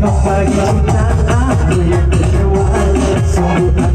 不怕有难啊，也别忘了。